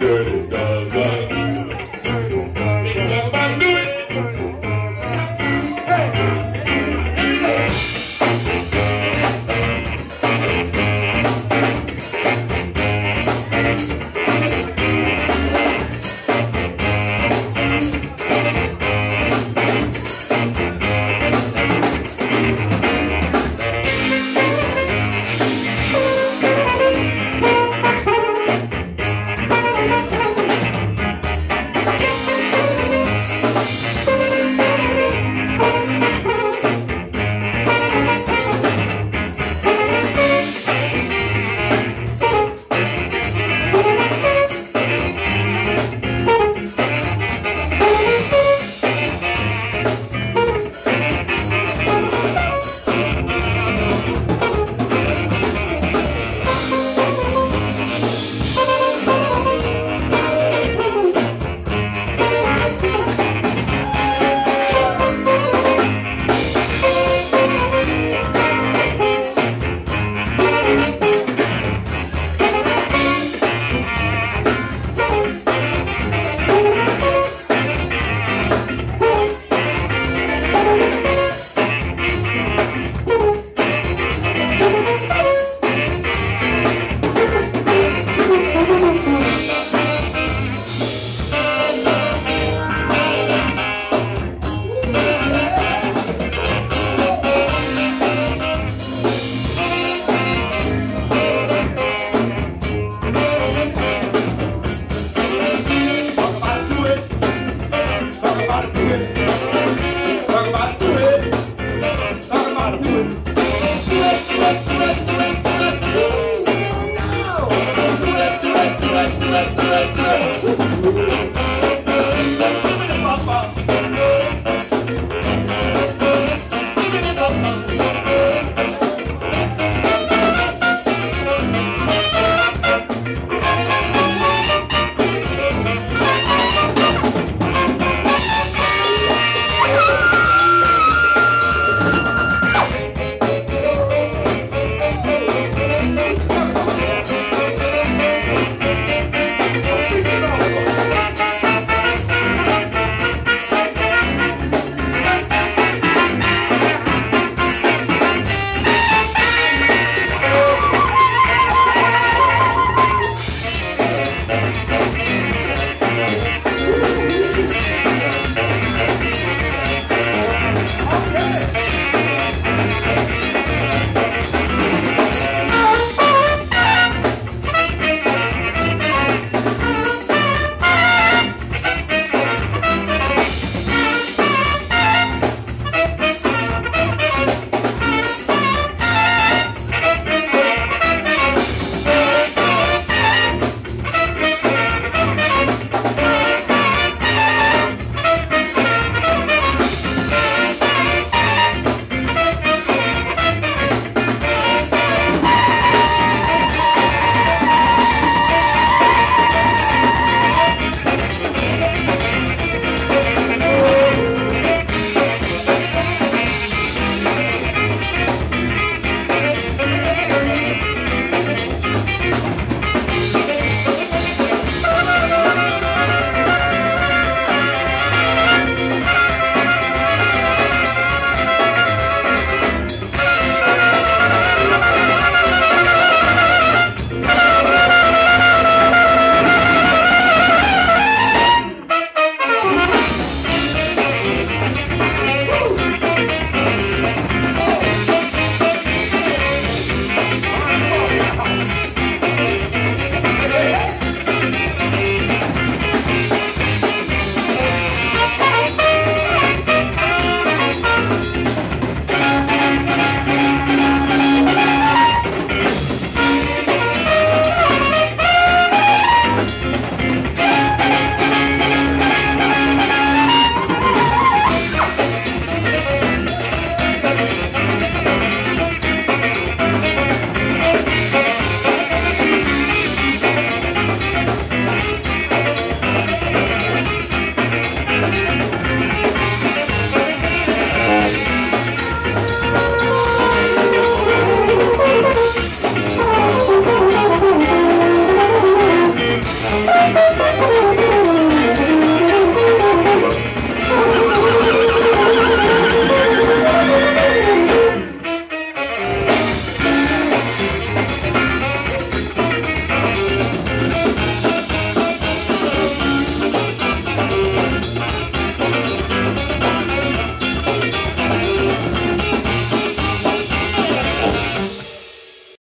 dirty.